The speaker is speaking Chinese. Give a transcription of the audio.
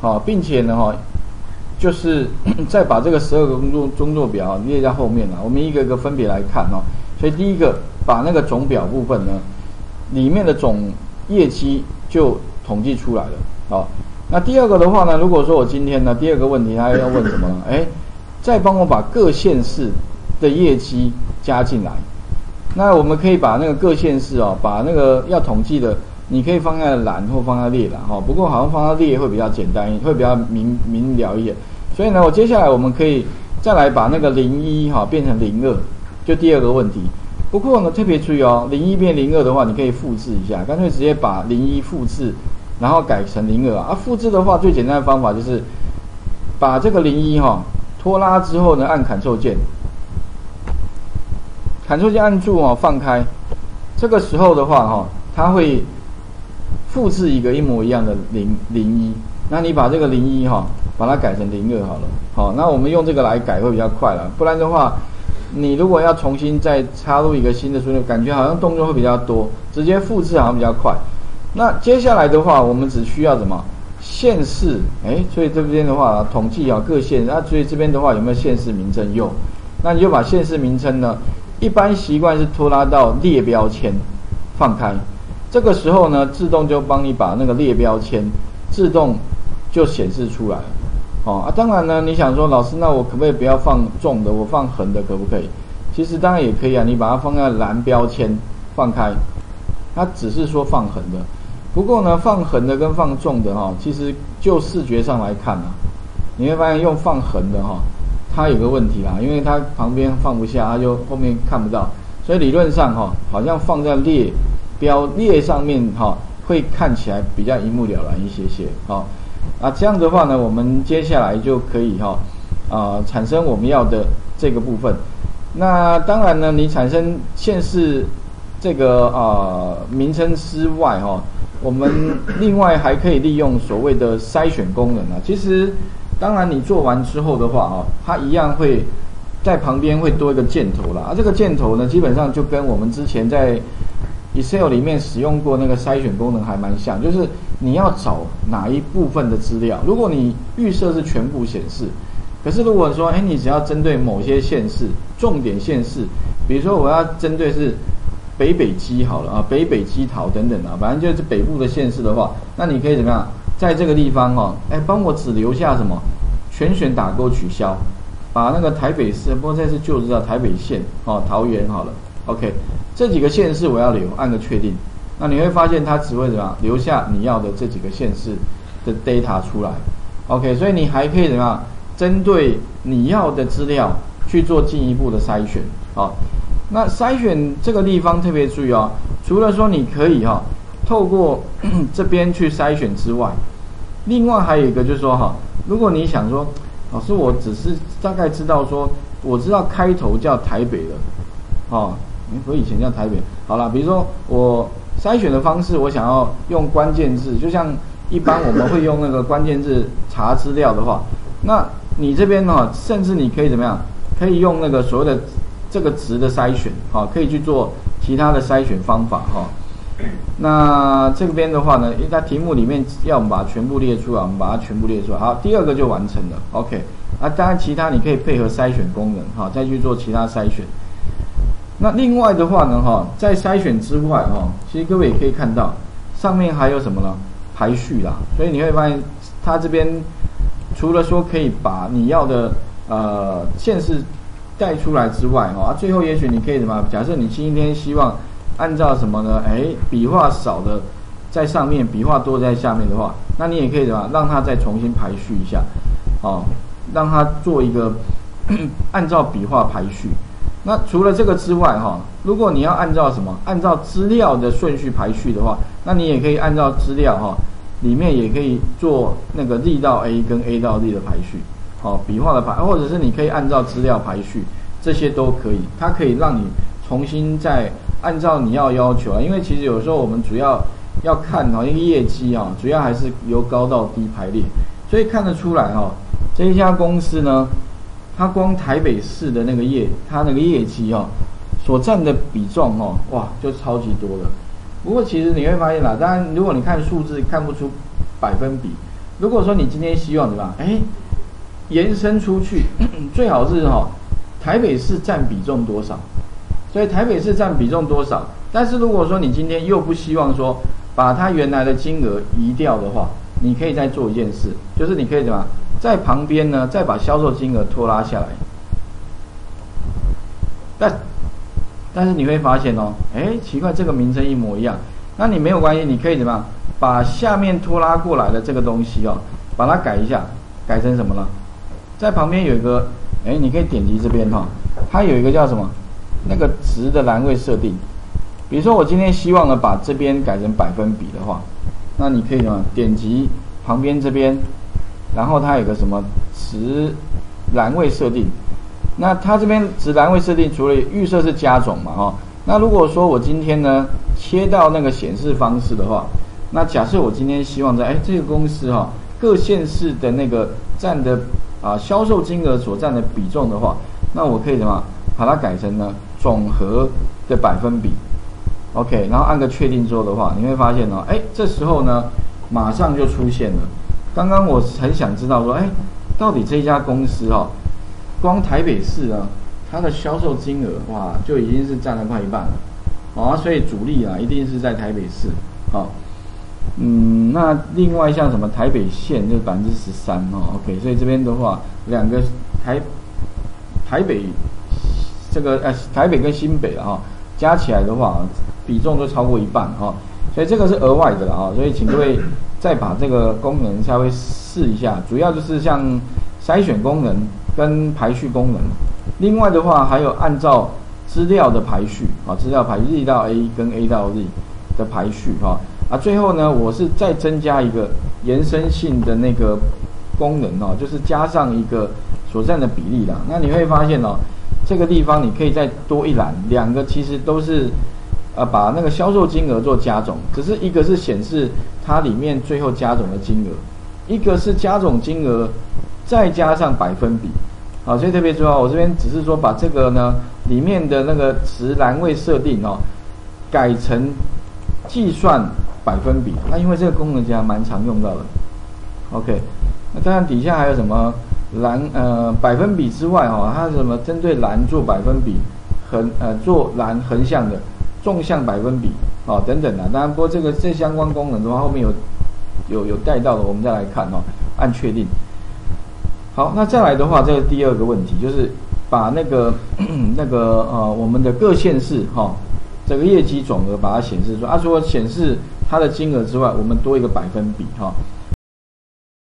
好，并且呢哈，就是 再把这个十二个工作工作表列在后面了，我们一个一个分别来看哦。所以第一个把那个总表部分呢，里面的总业绩就统计出来了，好。那第二个的话呢，如果说我今天呢，第二个问题他要问什么呢？哎，再帮我把各县市的业绩加进来。那我们可以把那个各县市哦，把那个要统计的，你可以放在栏或放在列栏哈。不过好像放在列会比较简单，会比较明明了一点。所以呢，我接下来我们可以再来把那个零一哈变成零二，就第二个问题。不过呢，特别注意哦，零一变零二的话，你可以复制一下，干脆直接把零一复制。然后改成零二啊，复制的话最简单的方法就是把这个零一哈拖拉之后呢，按 Ctrl 键，Ctrl 键按住哦，放开。这个时候的话哈，它会复制一个一模一样的零零一。那你把这个零一哈，把它改成零二好了。好，那我们用这个来改会比较快了。不然的话，你如果要重新再插入一个新的数据，感觉好像动作会比较多，直接复制好像比较快。那接下来的话，我们只需要什么县市？哎，所以这边的话，统计啊各县。那所以这边的话，有没有县市名称？用。那你就把县市名称呢，一般习惯是拖拉到列标签，放开。这个时候呢，自动就帮你把那个列标签自动就显示出来了。哦啊，当然呢，你想说老师，那我可不可以不要放纵的，我放横的可不可以？其实当然也可以啊，你把它放在蓝标签，放开。它只是说放横的。不过呢，放横的跟放重的哈，其实就视觉上来看啊，你会发现用放横的哈，它有个问题啦，因为它旁边放不下，它就后面看不到，所以理论上哈，好像放在列标列上面哈，会看起来比较一目了然一些些。好，啊这样的话呢，我们接下来就可以哈，啊产生我们要的这个部分。那当然呢，你产生县市这个啊名称之外哈。我们另外还可以利用所谓的筛选功能啊，其实当然你做完之后的话啊，它一样会在旁边会多一个箭头啦。啊，这个箭头呢，基本上就跟我们之前在 Excel 里面使用过那个筛选功能还蛮像，就是你要找哪一部分的资料。如果你预设是全部显示，可是如果说哎，你只要针对某些县市、重点县市，比如说我要针对是。北北基好了啊，北北基桃等等啊，反正就是北部的县市的话，那你可以怎么样，在这个地方哈，哎，帮我只留下什么，全选打勾取消，把那个台北市，不过这是就知道台北县哦，桃园好了，OK，这几个县市我要留，按个确定，那你会发现它只会怎么？样，留下你要的这几个县市的 data 出来，OK，所以你还可以怎么？样，针对你要的资料去做进一步的筛选，好。那筛选这个地方特别注意哦，除了说你可以哈，透过 这边去筛选之外，另外还有一个就是说哈，如果你想说，老师我只是大概知道说，我知道开头叫台北的，哦，我以前叫台北，好了，比如说我筛选的方式，我想要用关键字，就像一般我们会用那个关键字查资料的话，那你这边呢，甚至你可以怎么样，可以用那个所谓的。这个值的筛选，好，可以去做其他的筛选方法，哈。那这边的话呢，因为它题目里面要我们把它全部列出来，我们把它全部列出来，好，第二个就完成了，OK。啊，当然其他你可以配合筛选功能，哈，再去做其他筛选。那另外的话呢，哈，在筛选之外，哈，其实各位也可以看到上面还有什么呢？排序啦，所以你会发现它这边除了说可以把你要的呃县市。带出来之外，哈，最后也许你可以什么？假设你今天希望按照什么呢？哎，笔画少的在上面，笔画多在下面的话，那你也可以什么？让它再重新排序一下，哦，让它做一个 按照笔画排序。那除了这个之外，哈，如果你要按照什么？按照资料的顺序排序的话，那你也可以按照资料哈，里面也可以做那个 Z 到 A 跟 A 到 Z 的排序。好，笔画的排，或者是你可以按照资料排序，这些都可以。它可以让你重新再按照你要要求啊。因为其实有时候我们主要要看哈一个业绩啊，主要还是由高到低排列，所以看得出来哈，这一家公司呢，它光台北市的那个业，它那个业绩哦，所占的比重哦，哇，就超级多了。不过其实你会发现啦，当然如果你看数字看不出百分比。如果说你今天希望怎么？哎，延伸出去，最好是哈，台北市占比重多少？所以台北市占比重多少？但是如果说你今天又不希望说把它原来的金额移掉的话，你可以再做一件事，就是你可以怎么在旁边呢？再把销售金额拖拉下来。但但是你会发现哦，哎，奇怪，这个名称一模一样。那你没有关系，你可以怎么样？把下面拖拉过来的这个东西哦，把它改一下，改成什么了？在旁边有一个，哎，你可以点击这边哈，它有一个叫什么？那个值的栏位设定。比如说我今天希望呢把这边改成百分比的话，那你可以什么？点击旁边这边，然后它有个什么值栏位设定。那它这边值栏位设定，除了预设是加总嘛，哈。那如果说我今天呢切到那个显示方式的话，那假设我今天希望在哎这个公司哈各县市的那个占的啊销售金额所占的比重的话，那我可以什么把它改成呢总和的百分比，OK，然后按个确定之后的话，你会发现哦，哎这时候呢马上就出现了。刚刚我很想知道说，哎到底这家公司哦光台北市啊它的销售金额哇就已经是占了快一半了，啊所以主力啊一定是在台北市，好。嗯，那另外像什么台北县就是百分之十三哦，OK，所以这边的话，两个台台北这个呃台北跟新北啊，加起来的话，比重都超过一半哈，所以这个是额外的了啊，所以请各位再把这个功能稍微试一下，主要就是像筛选功能跟排序功能，另外的话还有按照资料的排序啊，资料排序到 A 跟 A 到 Z 的排序哈。啊，最后呢，我是再增加一个延伸性的那个功能哦，就是加上一个所占的比例啦。那你会发现哦，这个地方你可以再多一栏，两个其实都是呃把那个销售金额做加总，只是一个是显示它里面最后加总的金额，一个是加总金额再加上百分比。好，所以特别重要，我这边只是说把这个呢里面的那个值栏位设定哦改成计算。百分比，那因为这个功能其实蛮常用到的。OK，那当然底下还有什么栏呃百分比之外哈，它什么针对栏做百分比，横呃做栏横向的纵向百分比啊等等的。当然，不过这个这相关功能的话，后面有有有带到的，我们再来看哦，按确定。好，那再来的话，这个第二个问题就是把那个 那个呃我们的各县市哈这个业绩总额把它显示出来啊，除了显示。它的金额之外，我们多一个百分比哈。